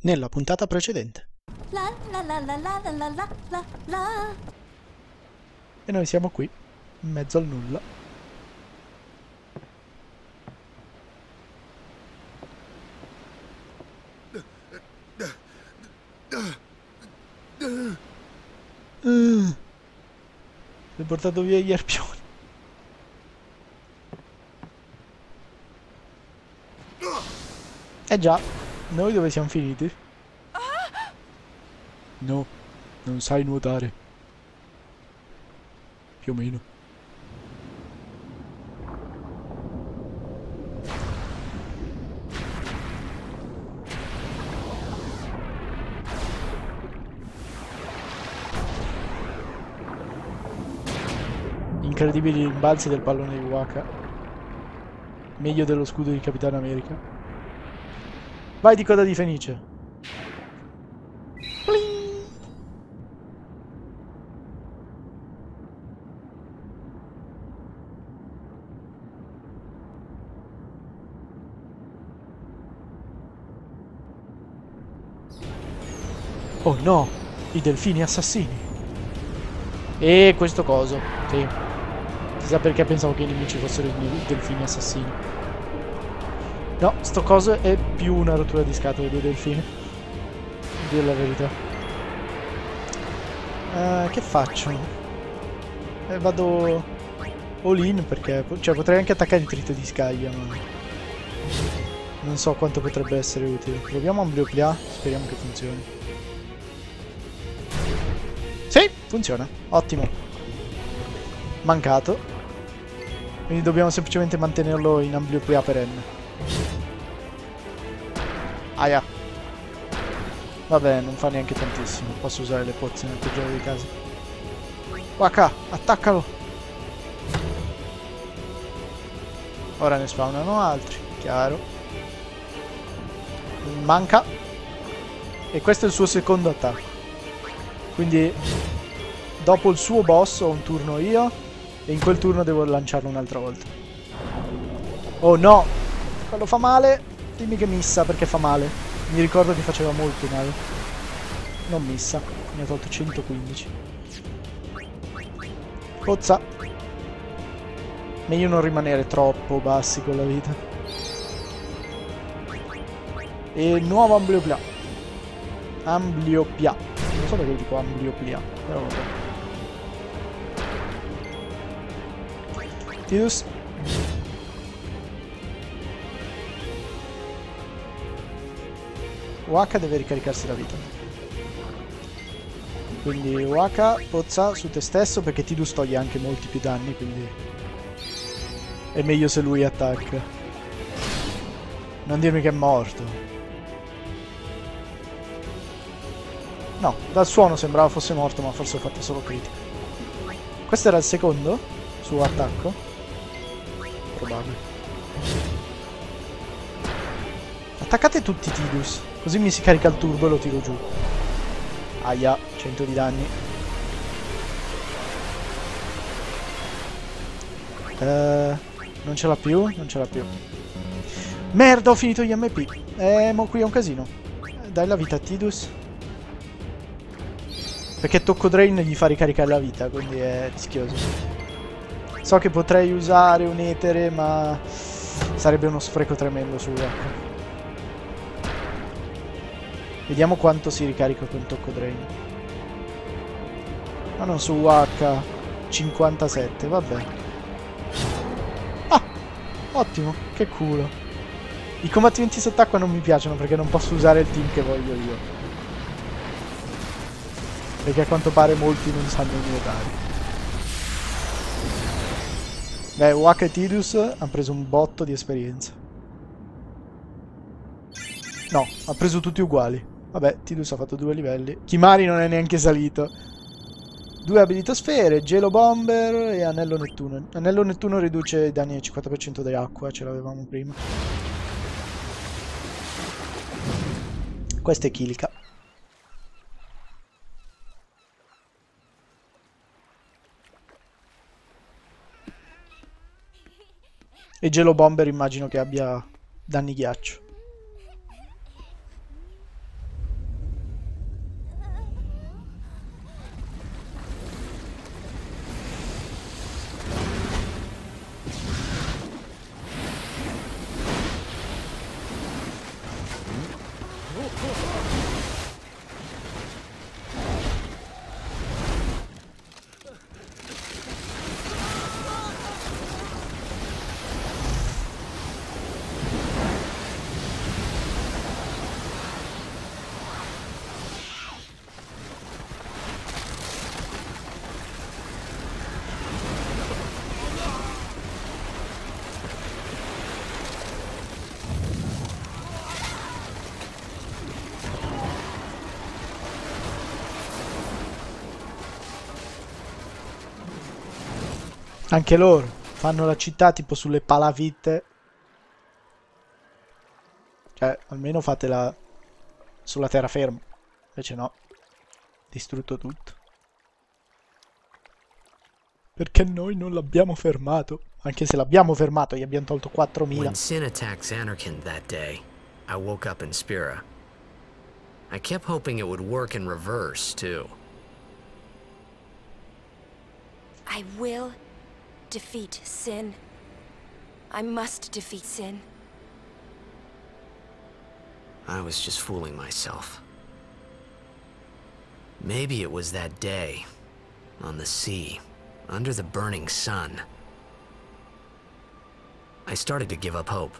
nella puntata precedente. La, e noi siamo qui, in mezzo al nulla. Mm. Ti ho portato via gli arpioni. Eh già noi dove siamo finiti? No, non sai nuotare. Più o meno. Incredibili rimbalzi del pallone di Waka. Meglio dello scudo di Capitano America. Vai di coda di Fenice. Pling! Oh no, i delfini assassini. E questo coso, sì. Chissà perché pensavo che i nemici fossero i delfini assassini. No, sto coso è più una rottura di scatole dei delfini. Dire la verità. Eh, che faccio? Eh, vado all in perché cioè, potrei anche attaccare il trito di scaglia, ma non so quanto potrebbe essere utile. Proviamo amblioplia, speriamo che funzioni. Sì, funziona. Ottimo. Mancato. Quindi dobbiamo semplicemente mantenerlo in amblioplia perenne. Aia. Vabbè, non fa neanche tantissimo. Posso usare le pozze nel peggiore dei casi. Waka, attaccalo. Ora ne spawnano altri, chiaro. Manca. E questo è il suo secondo attacco. Quindi dopo il suo boss ho un turno io e in quel turno devo lanciarlo un'altra volta. Oh no! Quello fa male. Dimmi che missa perché fa male. Mi ricordo che faceva molto male. Non missa. Mi ha tolto 115. Pozza. Meglio non rimanere troppo bassi con la vita. E nuovo ambliopia. Ambliopia. Non so perché dico ambliopia. Però vabbè. Tidus. Waka deve ricaricarsi la vita. Quindi Waka pozza su te stesso perché Tidus toglie anche molti più danni, quindi è meglio se lui attacca. Non dirmi che è morto. No, dal suono sembrava fosse morto, ma forse ho fatto solo critico. Questo era il secondo suo attacco? Probabile. Attaccate tutti Tidus, così mi si carica il turbo e lo tiro giù. Aia, 100 di danni. Eh, non ce l'ha più? Non ce l'ha più. Merda, ho finito gli MP. Eh, mo qui è un casino. Dai la vita a Tidus. Perché tocco Drain gli fa ricaricare la vita, quindi è rischioso. So che potrei usare un etere, ma sarebbe uno spreco tremendo su H. Vediamo quanto si ricarica con tocco Drain. Ma non su H. 57, vabbè. Ah! Ottimo, che culo. I combattimenti sott'acqua non mi piacciono perché non posso usare il team che voglio io. Perché a quanto pare molti non sanno nuotare. Beh, Waka e Tidus hanno preso un botto di esperienza. No, ha preso tutti uguali. Vabbè, Tidus ha fatto due livelli. Kimari non è neanche salito. Due abilitosfere, Gelo Bomber e Anello Nettuno. Anello Nettuno riduce i danni al 50% di acqua, ce l'avevamo prima. Questa è Kilika. E Gelo Bomber immagino che abbia danni ghiaccio. Anche loro fanno la città tipo sulle palafitte. Cioè, almeno fatela sulla terraferma. Invece no. Distrutto tutto. Perché noi non l'abbiamo fermato. Anche se l'abbiamo fermato, gli abbiamo tolto 4.000. When Sin attacked Xanarkand that day, I woke up in Spira. I kept hoping it would work in reverse, too. I will defeat sin. I must defeat sin. I was just fooling myself. Maybe it was that day, on the sea, under the burning sun. I started to give up hope.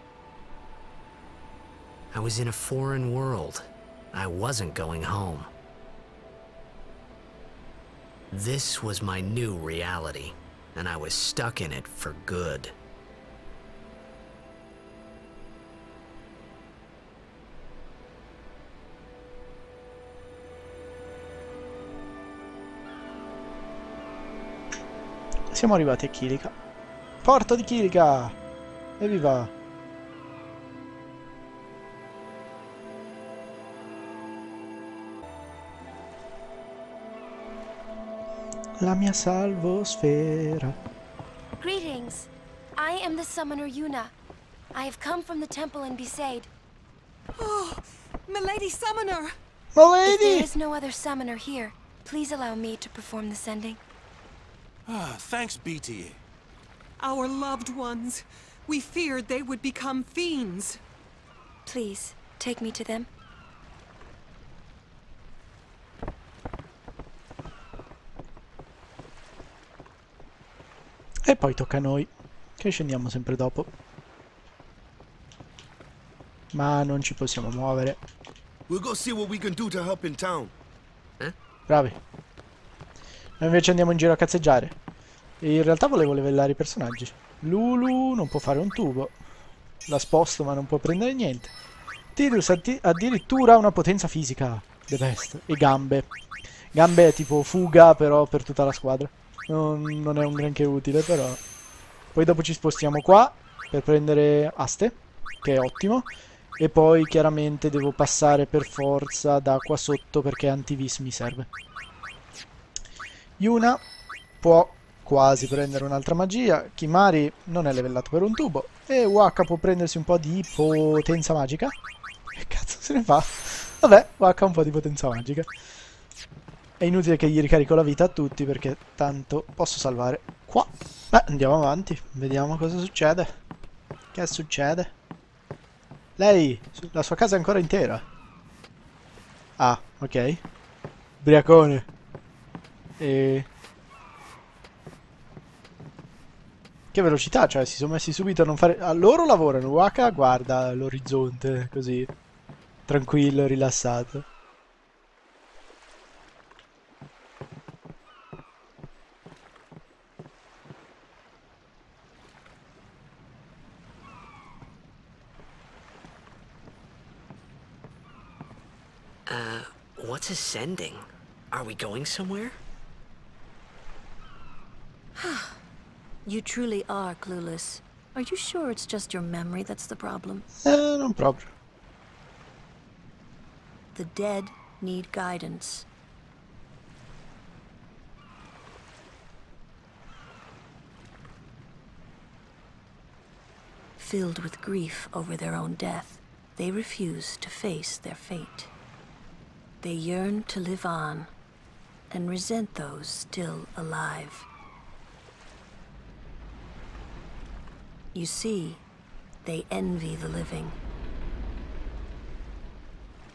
I was in a foreign world. I wasn't going home. This was my new reality, and I was stuck in it for good. Siamo arrivati a Kilika. Porto di Kilika! Evviva! La mia salvosfera. Greetings. I am the summoner Yuna. I have come from the temple in Besaid. Oh, Milady Summoner! Milady! If there Milady! is no other summoner here, please allow me to perform the sending. Ah, thanks, BTA. Our loved ones. We feared they would become fiends. Please, take me to them. E poi tocca a noi, che scendiamo sempre dopo. Ma non ci possiamo muovere. Town. Bravi. Noi invece andiamo in giro a cazzeggiare. E in realtà volevo livellare i personaggi. Lulu non può fare un tubo. La sposto ma non può prendere niente. Tidus addi- addirittura ha una potenza fisica. The best. E gambe. Gambe è tipo fuga però per tutta la squadra. Non, non è un granché utile però. Poi dopo ci spostiamo qua per prendere aste. Che è ottimo. E poi chiaramente devo passare per forza da qua sotto perché antivis mi serve. Yuna può quasi prendere un'altra magia. Kimari non è levellato per un tubo. E Waka può prendersi un po' di potenza magica. Che cazzo se ne fa? Vabbè, Waka ha un po' di potenza magica. È inutile che gli ricarico la vita a tutti perché tanto posso salvare qua. Beh, andiamo avanti. Vediamo cosa succede. Che succede? Lei, la sua casa è ancora intera. Ah, ok. Briacone. E... Che velocità, cioè si sono messi subito a non fare... A loro lavorano, Waka guarda l'orizzonte, così. Tranquillo, rilassato. Uh, what's ascending? Are we going somewhere? You truly are clueless. Are you sure it's just your memory that's the problem? Eh, non proprio. The dead need guidance. Filled with grief over their own death, they refuse to face their fate. They yearn to live on and resent those still alive. You see, they envy the living.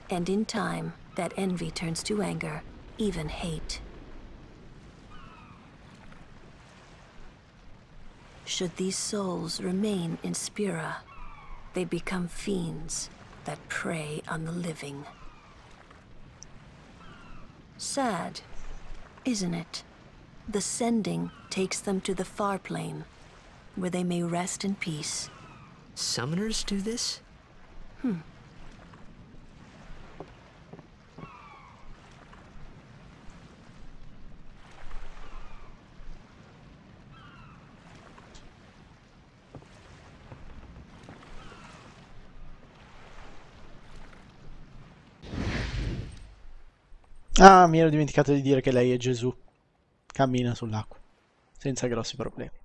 And in time, that envy turns to anger, even hate. Should these souls remain in Spira, they become fiends that prey on the living. Sad, isn't it? The sending takes them to the far plane, where they may rest in peace. Summoners do this? Hmm. Ah, mi ero dimenticato di dire che lei è Gesù. Cammina sull'acqua. Senza grossi problemi.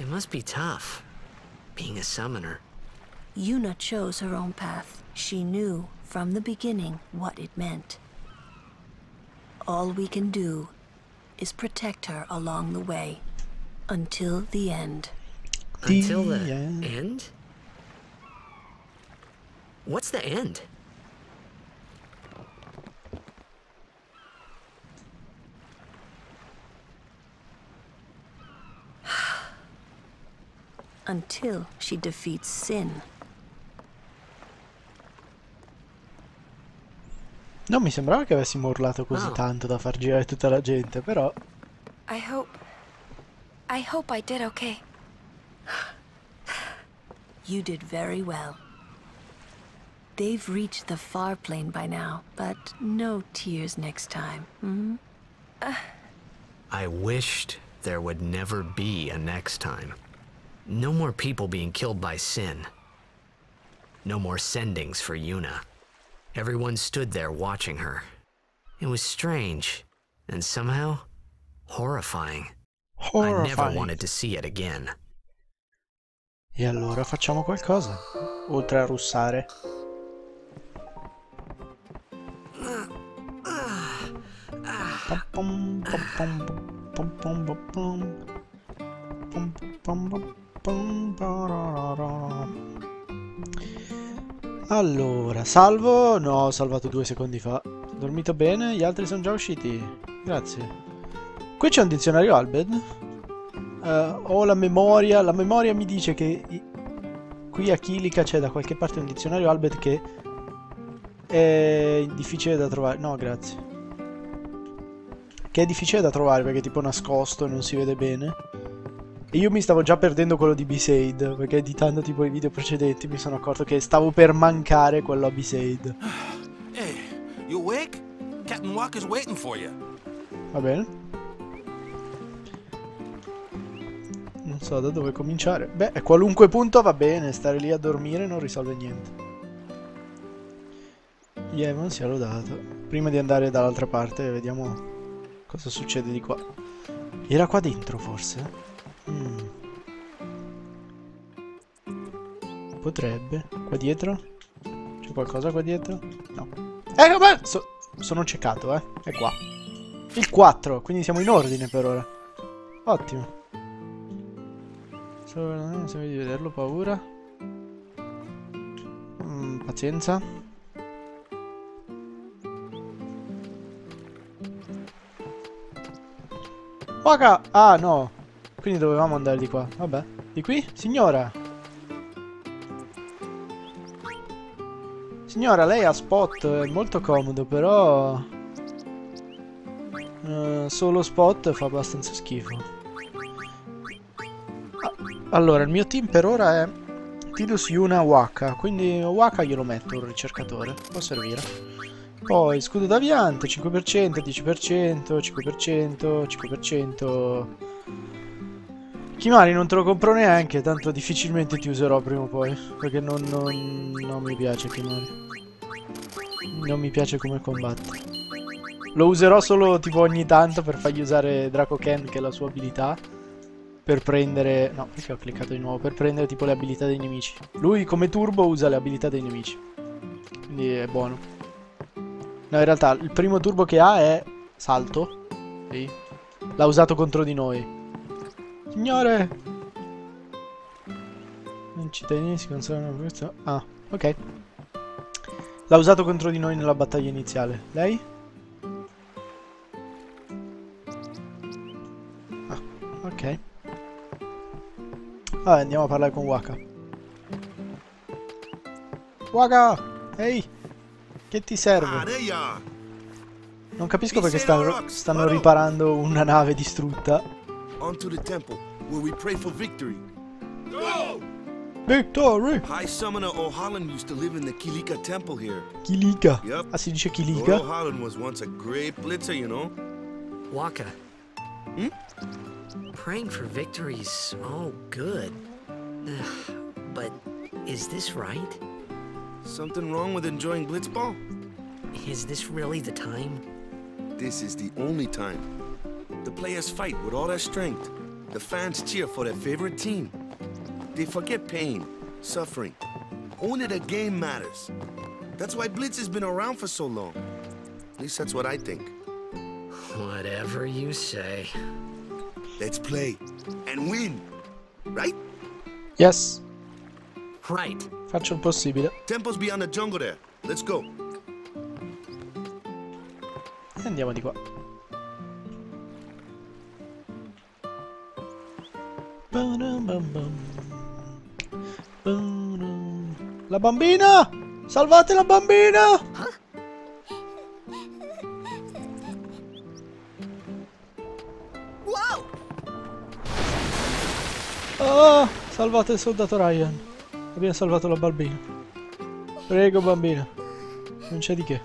It must be tough, being a summoner. Yuna chose her own path. She knew from the beginning what it meant. All we can do is protect her along the way until the end. Until the The end. end. What's the end? Until she defeats sin. Non mi sembrava che avessimo urlato così No. tanto da far girare tutta la gente, però... I hope. I hope I did okay. You did very well. They've reached the far plane by now, but no tears next time. Hmm? I wished there would never be a next time. No more people being killed by sin. No more sendings for Yuna. Everyone stood there watching her. It was strange, and somehow horrifying. horrifying. I never wanted to see it again. E allora facciamo qualcosa, oltre a russare. Pom pom pom pom pom pom pom pom pom pom pom pararara. Allora, salvo? No, ho salvato due secondi fa. Dormito bene? Gli altri sono già usciti. Grazie. Qui c'è un dizionario Albed? Eh, ho la memoria, la memoria mi dice che qui a Kilica c'è da qualche parte un dizionario Albert che è difficile da trovare. No, grazie. Che è difficile da trovare perché è tipo nascosto e non si vede bene. E io mi stavo già perdendo quello di B-Sade, perché editando tipo i video precedenti mi sono accorto che stavo per mancare quello a B-Sade. Hey, you awake? Captain Walker's waiting for you. Va bene. Non so da dove cominciare. Beh, a qualunque punto va bene, stare lì a dormire non risolve niente. Yevon sia lodato. Prima di andare dall'altra parte, vediamo cosa succede di qua. Era qua dentro, forse? Mm. Potrebbe. Qua dietro? C'è qualcosa qua dietro? No. Eh, vabbè! So sono ciecato, eh. È qua. Il 4, quindi siamo in ordine per ora. Ottimo. Solo sembra di vederlo, paura. Mm, pazienza. Waka! Ah, no. Quindi dovevamo andare di qua. Vabbè. Di qui? Signora! Signora, lei ha spot, è molto comodo, però... Uh, solo spot fa abbastanza schifo. Ah, allora, il mio team per ora è Tidus Yuna Waka, quindi Waka glielo metto, un ricercatore, può servire. Poi scudo d'aviante, 5%, 10%, 5%, 5%... Kimari non te lo compro neanche, tanto difficilmente ti userò prima o poi, perché non, non, non mi piace Kimari. Non mi piace come combatte. Lo userò solo tipo ogni tanto per fargli usare Draco Ken, che è la sua abilità. Per prendere... No, perché ho cliccato di nuovo? Per prendere tipo le abilità dei nemici. Lui come turbo usa le abilità dei nemici. Quindi è buono. No, in realtà il primo turbo che ha è salto. Sì. L'ha usato contro di noi. Signore! I cittadini si conservano questo. Ah, ok. L'ha usato contro di noi nella battaglia iniziale. Lei? Ah, ok. Vabbè, andiamo a parlare con Waka. Waka! Ehi! Che ti Ah, serve? are. Non capisco perché stanno, stanno riparando una nave distrutta. On to the temple, where we pray for victory. Go! Victory! High Summoner O'Holland used to live in the Kilika temple here. Kilika. Yep. Si dice Kilika? O'Holland was once a great blitzer, you know? Waka. Hmm? Praying for victory's all good. Ugh, but is this right? Something wrong with enjoying blitzball? Is this really the time? This is the only time. The players fight with all their strength. The fans cheer for their favorite team. They forget pain, suffering. Only the game matters. That's why Blitz has been around for so long. At least that's what I think. Whatever you say. Let's play and win, right? Yes. Right. Faccio il possibile. Temple's beyond the jungle there. Let's go. E andiamo di qua. La bambina! Salvate la bambina! Ah, salvate il soldato Ryan. Abbiamo salvato la bambina. Prego bambina. Non c'è di che.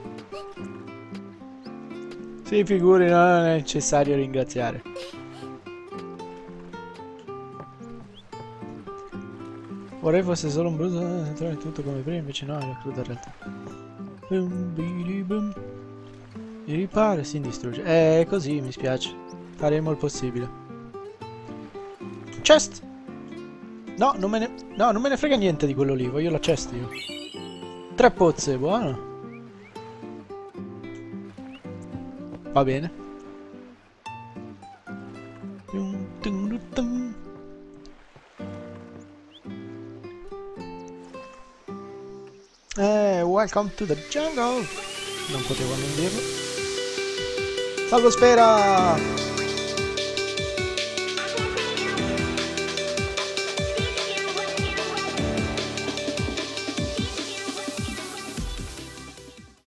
Si figuri, no, non è necessario ringraziare. Vorrei fosse solo un brutto eh, entrare tutto come prima, invece no, è la cruda realtà. Mi ripare, si distrugge. Eh, così, mi spiace. Faremo il possibile. Chest! No, non me ne... No, non me ne frega niente di quello lì, voglio la chest io. Tre pozze, buono. Va bene. Welcome to the jungle. Non potevo non dirlo. Salvo Sfera!